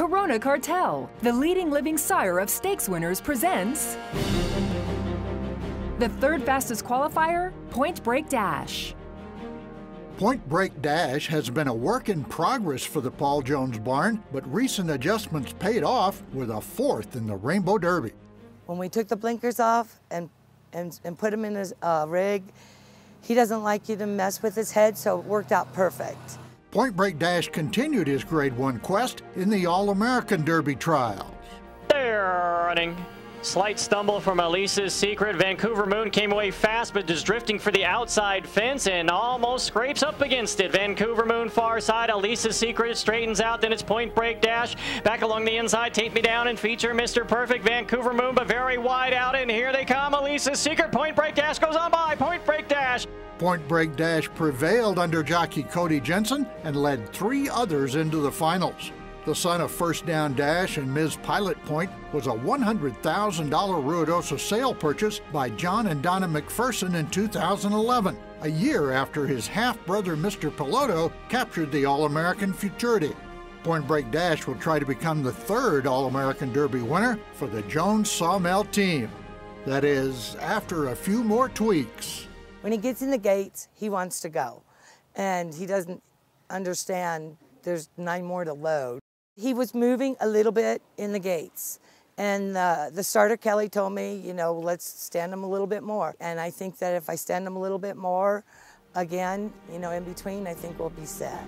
Corona Cartel, the leading living sire of stakes winners, presents the third fastest qualifier, Point Break Dash. Point Break Dash has been a work in progress for the Paul Jones barn, but recent adjustments paid off with a fourth in the Rainbow Derby. When we took the blinkers off and, and, and put him in his uh, rig, he doesn't like you to mess with his head, so it worked out perfect. Point Break Dash continued his Grade 1 quest in the All American Derby trials. They're running. Slight stumble from Elisa's Secret. Vancouver Moon came away fast, but just drifting for the outside fence and almost scrapes up against it. Vancouver Moon far side. Elisa's Secret straightens out. Then it's Point Break Dash. Back along the inside. Take me down and feature Mr. Perfect. Vancouver Moon, but very wide out. And here they come. Elisa's Secret. Point Break Dash goes on by. Point Break Point Break Dash prevailed under jockey Cody Jensen and led three others into the finals. The son of First Down Dash and Ms. Pilot Point was a $100,000 Ruidoso sale purchase by Jon and Donna McPherson in 2011, a year after his half brother Mr. Piloto captured the All American Futurity. Point Break Dash will try to become the third All American Derby winner for the Jones Sawmill team. That is, after a few more tweaks. When he gets in the gates, he wants to go. And he doesn't understand there's nine more to load. He was moving a little bit in the gates. And uh, the starter, Kelly, told me, you know, let's stand him a little bit more. And I think that if I stand him a little bit more, again, you know, in between, I think we'll be set.